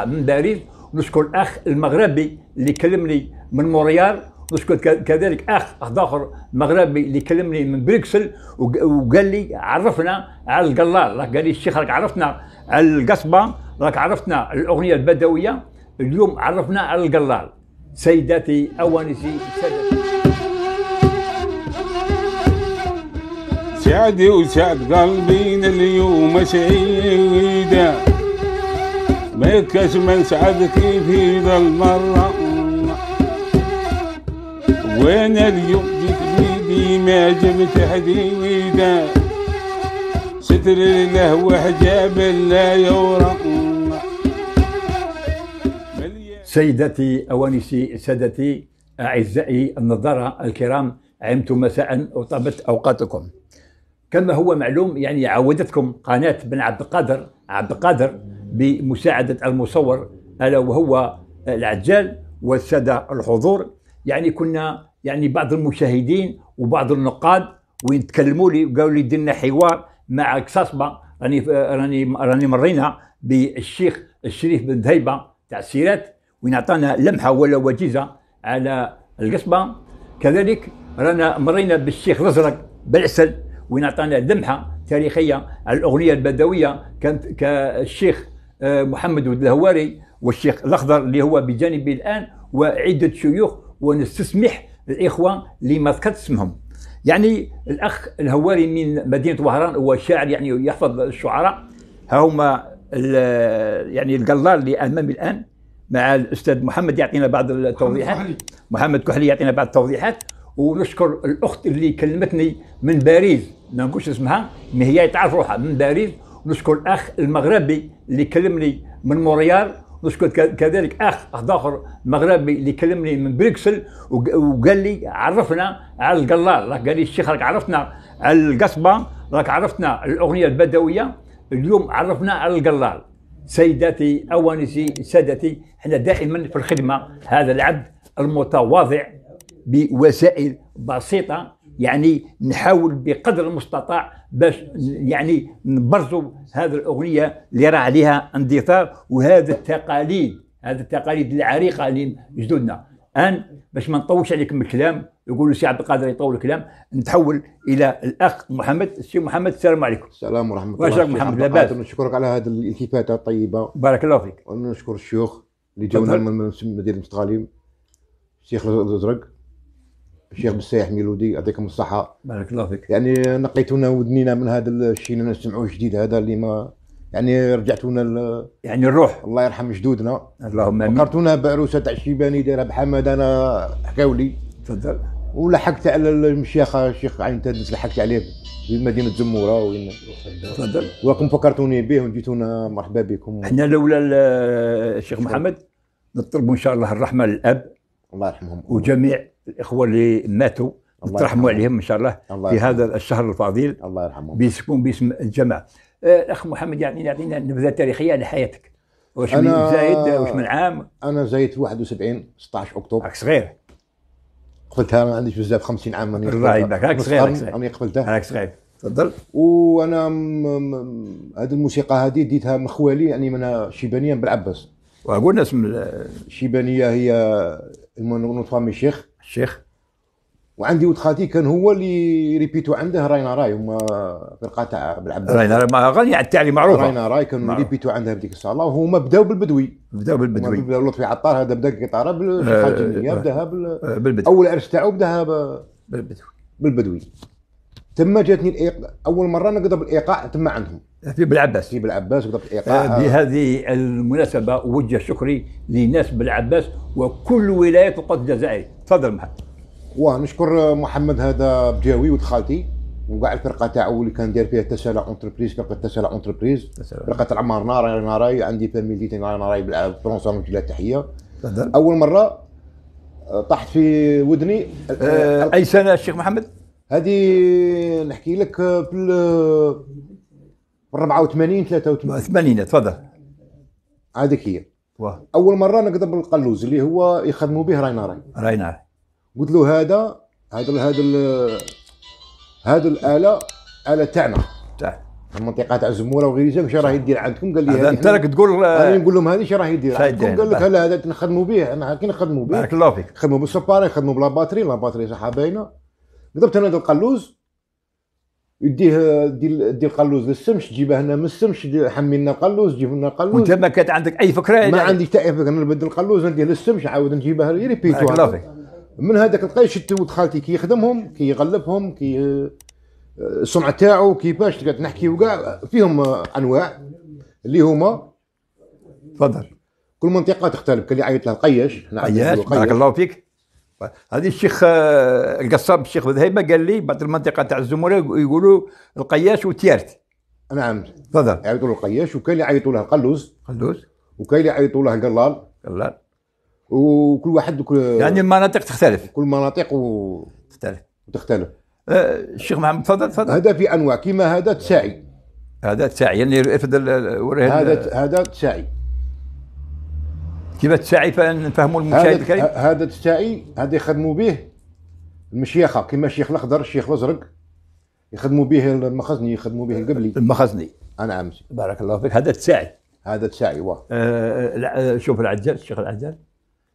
من باريس نشكر الأخ المغربي اللي كلمني من مونريال نشكر كذلك أخ اخ اخر مغربي اللي كلمني من بروكسل وق- وقال لي عرفنا على القلال. راك قال لي الشيخ راك عرفنا على القصبة. راك عرفنا الأغنية البدوية. اليوم عرفنا على القلال. سيداتي أوانسي سادتي سعدي وسعد قلبي اليوم سعيدة ما كاش من سعدك في ذا المرة وأنا اليوم جيت بيدي ما جبت حديدة ستر له وحجاب لا يورى. سيداتي أوانسي سادتي أعزائي النظارة الكرام عمتم مساء وطابت أوقاتكم. كما هو معلوم يعني عودتكم قناة بن عبد القادر عبد القادر بمساعدة المصور ألا وهو العجال والسادة الحضور. يعني كنا يعني بعض المشاهدين وبعض النقاد وين تكلموا لي وقالوا لي درنا حوار مع قصاصبة. راني راني راني مرينا بالشيخ الشريف بن ذهيبة تاع السيرات وين عطانا لمحة ولا وجيزة على القصبة. كذلك رانا مرينا بالشيخ الأزرق بالعسل وين عطانا لمحة تاريخية على الأغنية البدوية. كانت كالشيخ محمد ولد الهواري والشيخ الأخضر اللي هو بجانبي الآن وعدة شيوخ ونستسمح الاخوه اللي ما ذكرت اسمهم. يعني الأخ الهواري من مدينة وهران هو شاعر يعني يحفظ الشعراء. ها هما يعني القلال اللي أمامي الآن مع الأستاذ محمد يعطينا بعض التوضيحات. محمد كحلي. يعطينا بعض التوضيحات. ونشكر الأخت اللي كلمتني من باريس. ما نقولش اسمها هي تعرف روحها من باريس. نشكر الأخ المغربي اللي كلمني من مونريال نشكر كذلك أخ اخ آخر مغربي اللي كلمني من بروكسل وق- وقال لي عرفنا على القلال راك قال لي الشيخ راك عرفنا على القصبة راك عرفنا الأغنية البدوية اليوم عرفنا على القلال. سيداتي أوانسي سادتي إحنا دائما في الخدمة هذا العبد المتواضع بوسائل بسيطة يعني نحاول بقدر المستطاع باش يعني نبرزوا هذه الاغنيه اللي راه عليها اندثار وهذا التقاليد هذه التقاليد العريقه اللي جدودنا الان باش ما نطولش عليكم الكلام يقولوا سي عبد القادر يطول الكلام نتحول إلى الاخ محمد السي محمد السلام عليكم السلام ورحمة واش الله شيخ محمد؟ لاباس؟ نشكرك على هذه الالتفاتة الطيبة بارك الله فيك ونشكر الشيوخ اللي تفضل. من مدينة مستغاليم الشيخ الازرق الشيخ بالسايح ميلودي يعطيكم الصحة. بارك الله فيك. يعني نقيتونا ودنينا من هذا الشيء اللي نسمعوه جديد هذا اللي ما يعني رجعتونا ال- يعني الروح. الله يرحم جدودنا. اللهم آمين. فكرتونا بعروسة تاع الشيباني دايرها بحمد أنا حكاو لي. تفضل. ولحقت على المشيخ الشيخ عين تدس لحقت عليه في مدينة زمورة. وين تفضل. وراكم فكرتوني به وجيتونا مرحبا بكم. إحنا لولا ال- الشيخ محمد نطلبوا إن شاء الله الرحمة للأب الله يرحمهم. وجميع الإخوة اللي ماتوا نترحموا يرحمهم. عليهم إن شاء الله الله في. هذا الشهر الفضيل الله يرحمهم. باسمكم باسم الجماعة. آه، الاخ محمد يعني يعطينا نبذة تاريخية على حياتك واش من زايد واش من عام؟ أنا زايد 71 16 أكتوبر. راك صغير. قبلتها ما عنديش بزاف 50 عام راني الله يبارك. راك صغير،. راني قبلتها. راك صغير. تفضل. وأنا هذه الموسيقى هذه ديتها من خوالي يعني من شيبانية بالعباس وقلنا اسم الشيبانيه هي المونوت فامي شيخ. الشيخ وعندي ولد خالتي كان هو اللي ريبيتو عنده راينا راي هما فرقة تاع بالعباس راينا ما غني على التالي معروفة. راينا راي كانوا. ريبيتو عندها بديك الصاله وهما بداو بالبدوي. بداو بالبدوي. بداو لطفي عطار هذا بدا القيطاره آه، بالشيخ الجنيه آه. بداها بال... آه، بالبدوي. أول عرس تاعو بداها ب... بالبدوي. بالبدوي. تما جاتني الإيق... أول مرة نقدر بالإيقاع تما عندهم. في بالعباس. في بالعباس وقدر آه، بالايقاع بهذه المناسبة أوجه شكري لناس بالعباس وكل ولاية القدس الجزائري تفضل محمد. ونشكر محمد هذا بجاوي ولد خالتي وكاع الفرقة تاعو اللي كان داير فيها تسالى اونتربريز فرقة تسالى اونتربريز. فرقة العمار نار أنا راي عندي فاميلتي أنا راي بالفرنسا نوجه لها تحية. تفضل. أول مرة آه، طاحت في ودني آه، أي سنة الشيخ محمد؟ هذه نحكي لك في ال- في 84 83 ثمانينات تفضل. هذيك هي. واه، أول مرة نقدر بالقلوز اللي هو يخدموا به راينا راي راينا قلت له هذا هذا هذا هذا الآلة آلة تاعنا تعال المنطقة تاع الزموره وغير شا راهي دير عندكم؟ قال لي هذا أنت راك تقول أنا آه، نقول لهم هذه راهي دير عندكم. قال لك. لا هذا نخدموا به أنا كي نخدموا به. بارك الله فيك. نخدموا بالسباري نخدموا بلا باتري لا باتري صح باينة. ضربت أنا القلوز يديه دير دير القلوز للسمش تجيبه هنا من السمش حمي لنا القلوز جيب لنا القلوز وانت ما كانت عندك أي فكرة ما يعني عندي حتى فكرة أنا نبدل القلوز نديه للسمش نعاود نجيبه فيك. من هذاك لقيت شت ولد خالتي كي يخدمهم كي يغلفهم كي آه، السمعة تاعو كيفاش تقعد نحكي وكاع فيهم آه، أنواع اللي هما. تفضل. كل منطقة تختلف كان اللي يعيط لها القياش عياش يقولوا بارك قياش. الله فيك. هذه الشيخ آه، القصاب الشيخ ذهيبة قال لي بعض المنطقة تاع الزمره يقولوا القياش وتيارت نعم. تفضل. يعيطوا له القياش وكاين اللي يعيطوا له القلوز خلوز وكاين اللي يعيطوا له القلال الله وكل واحد كل يعني المناطق تختلف. كل مناطق و- تختلف. وتختلف. آه، الشيخ محمد تفضل تفضل. هذا في أنواع كيما هذا تساعي. هذا تساعي يعني هذا هذا تساعي. كيف تساعي فنفهموا المشاهد الكريم؟ هذا تساعي هذا يخدموا به المشيخة كيما الشيخ الأخضر الشيخ الأزرق يخدموا به المخزني يخدموا به القبلي. المخزني. أنا عم بارك الله فيك. هذا تساعي هذا تساعي واه. آه، آه، شوف العجال الشيخ العجال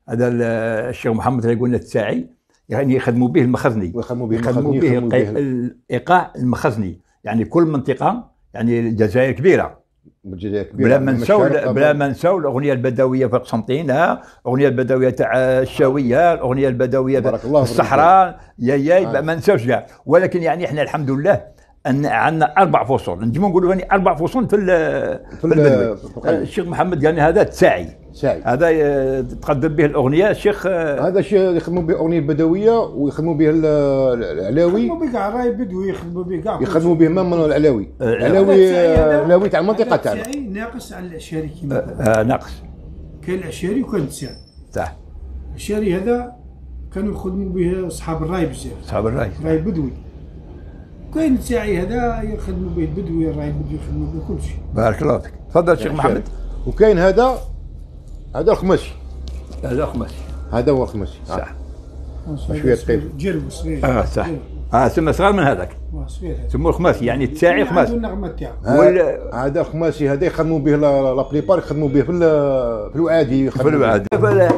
هذا ال- الشيخ محمد اللي يقول لنا التساعي يعني يخدموا به المخزني. ويخدموا به يخدموا به الايقاع المخزني. يعني كل منطقة يعني الجزائر كبيرة. الجزائر كبيرة بلا ما نساو بلا ما نساو الأغنية البدوية في قسنطين ها الأغنية البدوية تاع الشاوية الأغنية البدوية في. الصحراء يا يا آه. ما نساوش كاع ولكن يعني إحنا الحمد لله أن عندنا أربع فصول. نجمو نقولوا يعني أربع فصول في ال- في ال- البدوي القلب. الشيخ محمد لي هذا تساعي تساعي هذا آه، تقدم به الأغنية. الشيخ آه، هذا الشيء يخدموا به اغنيه بدوية ويخدموا به ال- العلاوي. يخدموا به كاع راي بدوي يخدموا به كاع يخدموا به مام العلاوي؟ آه، العلاوي العلاوي تاع المنطقة تاعنا. ناقص على الاشاري كما. آه، ناقص. كاين الاشاري وكاين التسعي صح. الاشاري هذا كانوا يخدموا به أصحاب الراي بزاف. صاحب الراي. راي بدوي. كاين التسعي هذا يخدموا به البدوي الراي البدوي يخدموا به كل شيء. بارك الله فيك. تفضل الشيخ محمد. وكاين هذا هذا الخماسي هذا خماسي هذا هو الخماسي صح. شوية ثقيل. جرب صغير. آه صح. آه ثم صغار من هذاك. سموه الخماسي يعني التساعي عنده خماسي النغمة تاعو. وال- هذا الخماسي هذا يخدموا به لا بليبار يخدموا به في ال- في الوادي في الوعد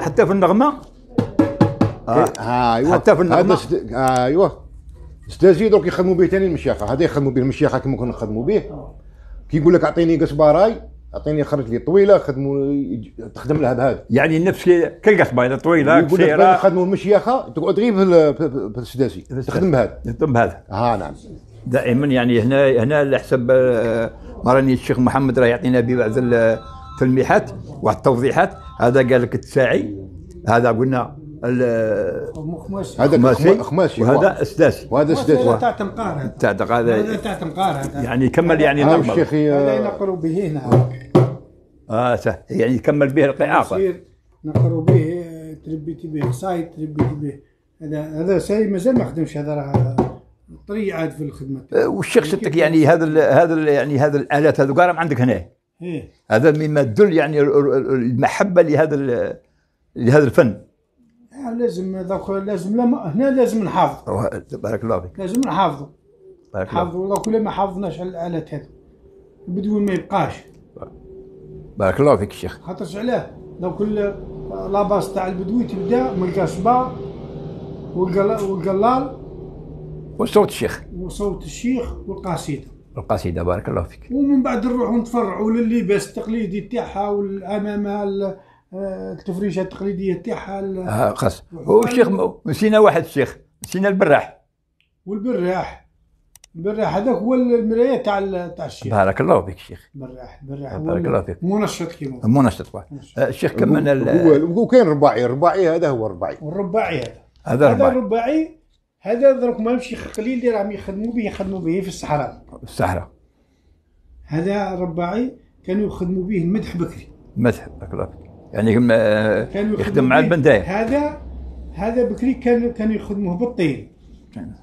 حتى في النغمة؟ آه. ها أيوه. حتى في. آه أيوه. استاذي دوك يخدموا به ثاني المشيخة. هذا يخدموا به المشيخة كما كنا نخدموا به. كي يقول لك أعطيني قصباراي أعطيني خرج لي طويلة خدموا تخدم لها بهذا يعني نفس كالقصبه طويلة يقول لك بين قصيره خدموا المشيخة تقعد غير في ال- في- في- في السداسي. تخدم بهذا. يتم هذا. ها نعم. دائما يعني هنا هنا على حسب آه، ما راني الشيخ محمد راه يعطينا ببعض التلميحات واحد التوضيحات. هذا قال لك التساعي. هذا قلنا هذا خماسي وهذا السداسي وهذا هذا السداسي تاع هذا تعتقد هذا هذا تاع تنقار هذا يعني يكمل يعني نورمال. الشيخ هذا ينقروا به هنا. آه صح يعني يكمل به القيعه يصير نقروا به تربيتي به صايد تربيتي به هذا هذا ساي مازال ما خدمش. هذا راه طري عاد في الخدمة. آه، والشيخ شتك يعني هذا ال هذا ال يعني هذا الآلات هذو راهم عندك هنا؟ إيه. هذا مما تدل يعني ال- ال- المحبة لهذا ال- لهذا الفن. لازم دوك لازم لما هنا لازم نحافظ. بارك الله فيك. لازم نحافظوا بارك الله. نحافظوا لو كل ما حافظناش على الآلات هذو. البدوي ما يبقاش. بارك الله فيك الشيخ خاطرش علاه. لو كل لاباس تاع البدوي تبدا من القصبه والقلا- والقلال وصوت الشيخ. وصوت الشيخ والقصيدة. القصيدة بارك الله فيك. ومن بعد نروحوا نتفرعوا لللباس التقليدي تاعها والامامه ال- التفريشة التقليدية تاعها آه خاص. هو الشيخ م- نسينا واحد الشيخ نسينا البراح. والبراح. البراح هذاك هو المراية تاع تاع الشيخ. بارك الله فيك الشيخ البراح البراح هو بارك الله فيك. منشط كيما. منشط واحد. آه، الشيخ كمان ال- هو- وكاين رباعي الرباعي هذا هو الرباعي والرباعي هذا. هذا هذا رباعي. الرباعي هذا درك ما يمشي قليل اللي راهم يخدموا به يخدموا به في الصحراء. الصحراء. هذا الرباعي كانوا يخدموا به المدح بكري. مدح بارك الله فيك. يعني هم، آه، يخدم مع البندايه هذا هذا بكري كانوا كانوا يخدموه بالطين.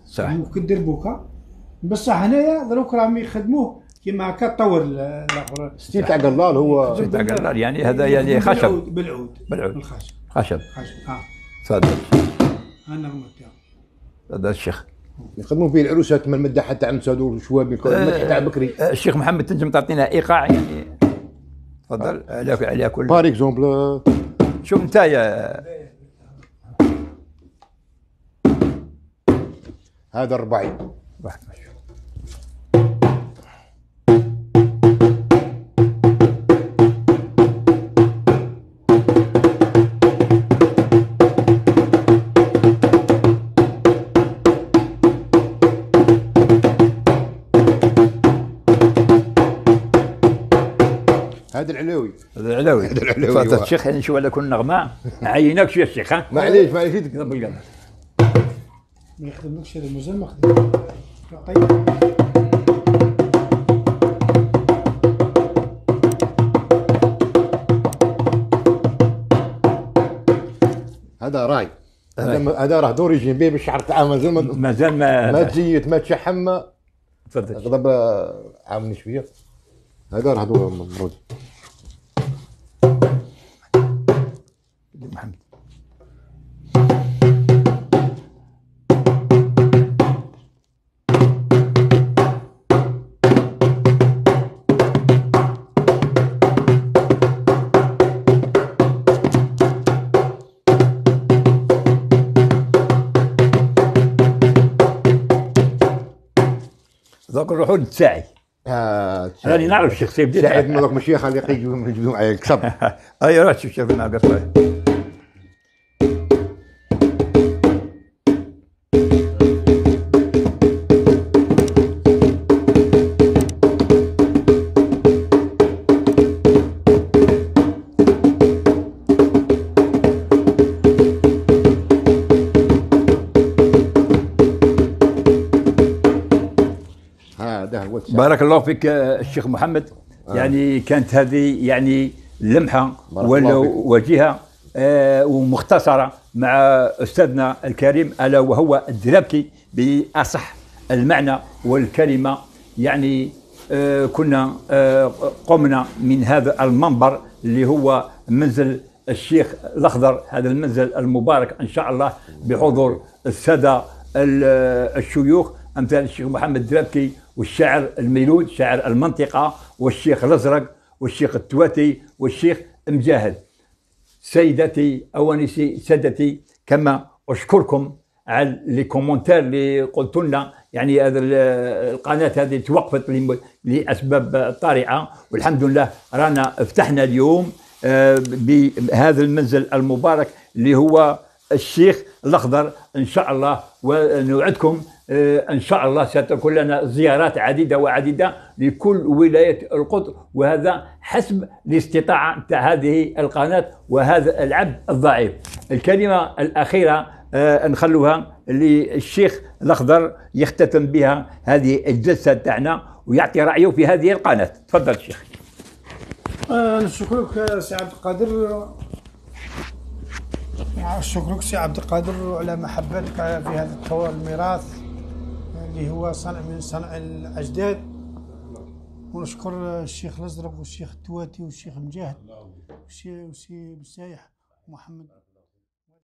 صح ممكن دربوكا بصح هنايا دروك راهم يخدموه كيما هكا طور ال- الآخر ستيل تاع قلال هو تاع قلال، يعني هذا يعني خشب. بالعود بالعود. بالعود. بالخشب خشب. خشب ها. تفضل تاعو هذا الشيخ. يخدموا فيه العروسات من المداحة تاع المسادور والشوابي المدح تاع بكري. آه، الشيخ محمد تنجم تعطينا إيقاع يعني تفضل. على على كل بار اكزومبل شوف انت يا هذا 40 العلوي. هذا العلوي. هذا العلوي فات الشيخ يعني نشوف على كل نغمه عيناك شوية الشيخ ها؟ معليش معليش تكذب بالقلب ما يخدمكش مازال ما خدمكش هذا راي. هذا هذا راه دوريجين به بالشعر تاع مازال مازال ما ما تزيت ما تشحم. ما تفضل عاوني شوية. هذا راه دور مرودي. دوك نروحوا للساعي آه، راني نعرف الشيخ سيف دير سعيد من ذوك مشيخ اللي يجيو معايا الكسب اي راه شوف شوف ناقص هذا هو. بارك الله فيك آه، الشيخ محمد يعني كانت هذه يعني لمحة ولا. وجهه آه، ومختصرة مع أستاذنا الكريم ألا وهو الدرابكي بأصح المعنى والكلمة يعني آه، كنا آه، قمنا من هذا المنبر اللي هو منزل الشيخ الأخضر هذا المنزل المبارك إن شاء الله بحضور السادة ال- الشيوخ أمثال الشيخ محمد الدرابكي والشاعر الميلود شاعر المنطقة والشيخ الأزرق والشيخ التواتي والشيخ مجاهد. سيداتي اوانسي سادتي كما أشكركم على les commentaires اللي قلت لنا يعني هذا ال- القناة هذه توقفت لأسباب طارئة والحمد لله رانا فتحنا اليوم آه، بهذا المنزل المبارك اللي هو الشيخ الأخضر إن شاء الله ونوعدكم إن شاء الله ستكون لنا زيارات عديدة وعديدة لكل ولاية القطر وهذا حسب الاستطاعة تاع هذه القناة وهذا العبد الضعيف. الكلمة الأخيرة آه، نخلوها للشيخ الأخضر يختتم بها هذه الجلسة تاعنا ويعطي رأيه في هذه القناة. تفضل الشيخ. آه، نشكرك سي عبد القادر نشكرك سي عبد القادر على محبتك في هذا الميراث اللي هو صنع من صنع الأجداد. ونشكر الشيخ الأزرق والشيخ التواتي والشيخ مجاهد والشيخ والشيخ بسايح محمد.